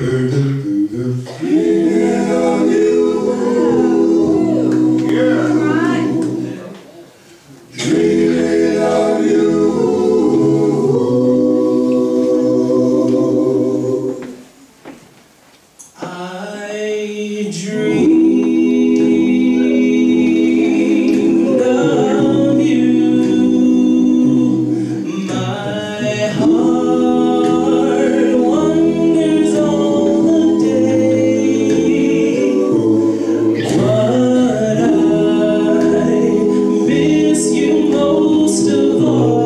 I most of all,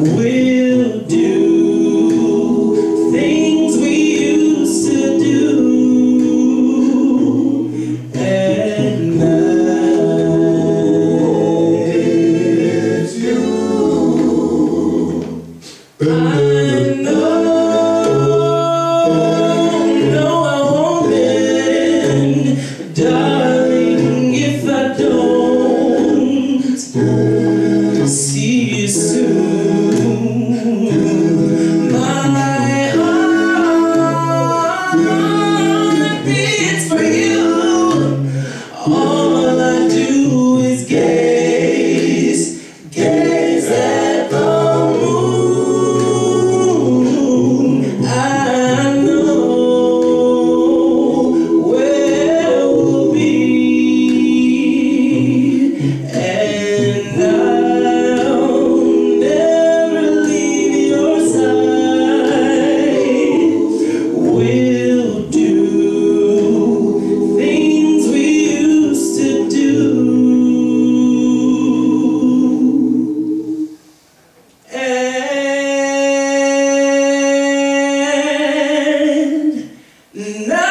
We'll do things we used to do at night. It's you. I know, I won't end, darling, if I don't see you soon. yeah. No!